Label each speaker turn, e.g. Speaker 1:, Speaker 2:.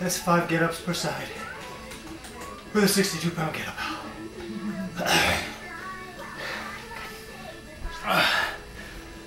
Speaker 1: That's five get-ups per side with a 62 pound get-up.